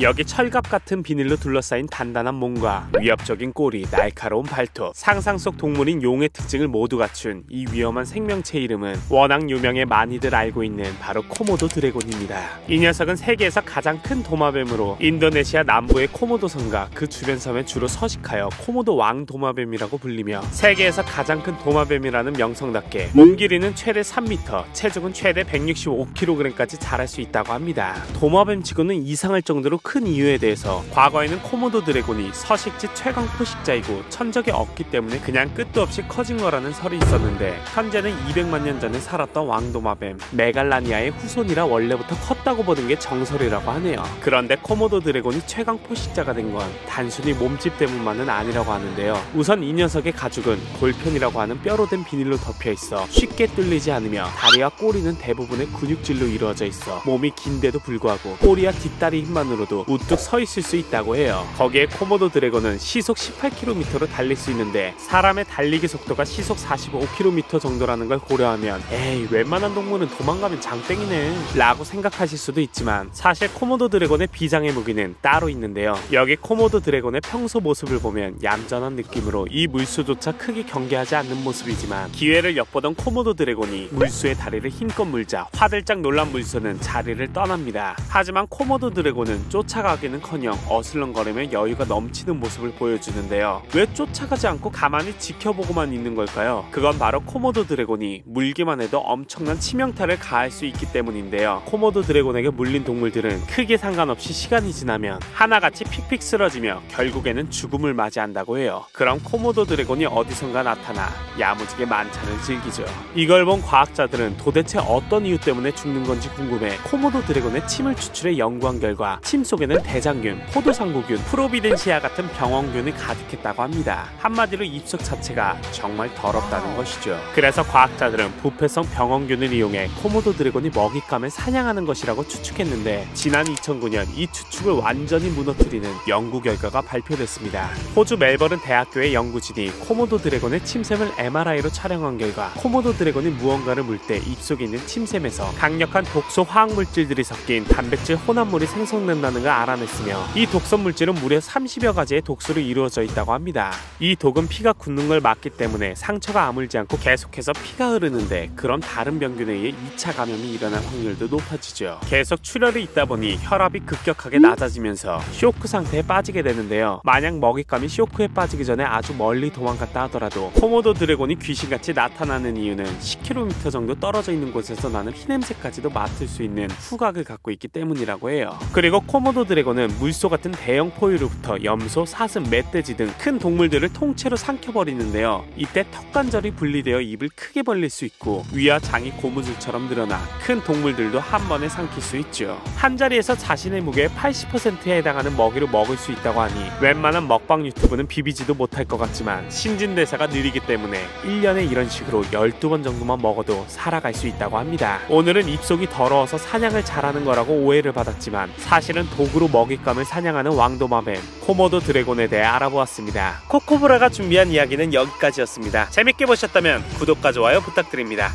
여기 철갑 같은 비늘로 둘러싸인 단단한 몸과 위협적인 꼬리, 날카로운 발톱, 상상 속 동물인 용의 특징을 모두 갖춘 이 위험한 생명체 이름은 워낙 유명해 많이들 알고 있는 바로 코모도 드래곤입니다. 이 녀석은 세계에서 가장 큰 도마뱀으로 인도네시아 남부의 코모도 섬과 그 주변 섬에 주로 서식하여 코모도 왕 도마뱀이라고 불리며 세계에서 가장 큰 도마뱀이라는 명성답게 몸 길이는 최대 3m, 체중은 최대 165kg까지 자랄 수 있다고 합니다. 도마뱀치고는 이상할 정도로 큰 이유에 대해서 과거에는 코모도 드래곤이 서식지 최강 포식자이고 천적이 없기 때문에 그냥 끝도 없이 커진 거라는 설이 있었는데 현재는 200만 년 전에 살았던 왕도마뱀 메갈라니아의 후손이라 원래부터 컸다고 보는 게 정설이라고 하네요. 그런데 코모도 드래곤이 최강 포식자가 된 건 단순히 몸집 때문만은 아니라고 하는데요. 우선 이 녀석의 가죽은 골편이라고 하는 뼈로 된 비늘로 덮여 있어 쉽게 뚫리지 않으며 다리와 꼬리는 대부분의 근육질로 이루어져 있어 몸이 긴데도 불구하고 꼬리와 뒷다리 힘만으로도 정도 우뚝 서 있을 수 있다고 해요. 거기에 코모도 드래곤은 시속 18km로 달릴 수 있는데 사람의 달리기 속도가 시속 45km 정도라는 걸 고려하면 에이 웬만한 동물은 도망가면 장땡이네 라고 생각하실 수도 있지만 사실 코모도 드래곤의 비장의 무기는 따로 있는데요. 여기 코모도 드래곤의 평소 모습을 보면 얌전한 느낌으로 이 물소조차 크게 경계하지 않는 모습이지만 기회를 엿보던 코모도 드래곤이 물소의 다리를 힘껏 물자 화들짝 놀란 물소는 자리를 떠납니다. 하지만 코모도 드래곤은 쫓 쫓아가기는커녕 어슬렁거리며 여유가 넘치는 모습을 보여주는데요. 왜 쫓아가지 않고 가만히 지켜보고만 있는 걸까요? 그건 바로 코모도 드래곤이 물기만 해도 엄청난 치명타를 가할 수 있기 때문인데요. 코모도 드래곤에게 물린 동물들은 크기 상관없이 시간이 지나면 하나같이 픽픽 쓰러지며 결국에는 죽음을 맞이한다고 해요. 그럼 코모도 드래곤이 어디선가 나타나 야무지게 만찬을 즐기죠. 이걸 본 과학자들은 도대체 어떤 이유 때문에 죽는 건지 궁금해 코모도 드래곤의 침을 추출해 연구한 결과 침 속 에는 대장균, 포도상구균, 프로비덴시아 같은 병원균이 가득했다고 합니다. 한마디로 입속 자체가 정말 더럽다는 것이죠. 그래서 과학자들은 부패성 병원균을 이용해 코모도 드래곤이 먹잇감을 사냥하는 것이라고 추측했는데 지난 2009년 이 추측을 완전히 무너뜨리는 연구 결과가 발표됐습니다. 호주 멜버른 대학교의 연구진이 코모도 드래곤의 침샘을 MRI로 촬영한 결과 코모도 드래곤이 무언가를 물 때 입속에 있는 침샘에서 강력한 독소 화학 물질들이 섞인 단백질 혼합물이 생성된다는 걸 알아냈으며 이 독성 물질은 무려 30여 가지의 독소로 이루어져 있다고 합니다. 이 독은 피가 굳는 걸 막기 때문에 상처가 아물지 않고 계속해서 피가 흐르는데 그럼 다른 병균에 의해 2차 감염이 일어날 확률도 높아지죠. 계속 출혈이 있다 보니 혈압이 급격하게 낮아지면서 쇼크 상태에 빠지게 되는데요. 만약 먹잇감이 쇼크에 빠지기 전에 아주 멀리 도망갔다 하더라도 코모도 드래곤이 귀신같이 나타나는 이유는 10km 정도 떨어져 있는 곳에서 나는 피냄새까지도 맡을 수 있는 후각을 갖고 있기 때문이라고 해요. 그리고 코모 도 코모도 드래곤은 물소 같은 대형 포유류부터 염소, 사슴, 멧돼지 등 큰 동물들을 통째로 삼켜버리는데요. 이때 턱관절이 분리되어 입을 크게 벌릴 수 있고 위와 장이 고무줄처럼 늘어나 큰 동물들도 한 번에 삼킬 수 있죠. 한 자리에서 자신의 무게의 80%에 해당하는 먹이를 먹을 수 있다고 하니 웬만한 먹방 유튜버는 비비지도 못할 것 같지만 신진대사가 느리기 때문에 1년에 이런 식으로 12번 정도만 먹어도 살아갈 수 있다고 합니다. 오늘은 입속이 더러워서 사냥을 잘하는 거라고 오해를 받았지만 사실은 도 도구로 먹잇감을 사냥하는 왕도마뱀 코모도 드래곤에 대해 알아보았습니다. 코코브라가 준비한 이야기는 여기까지였습니다. 재밌게 보셨다면 구독과 좋아요 부탁드립니다.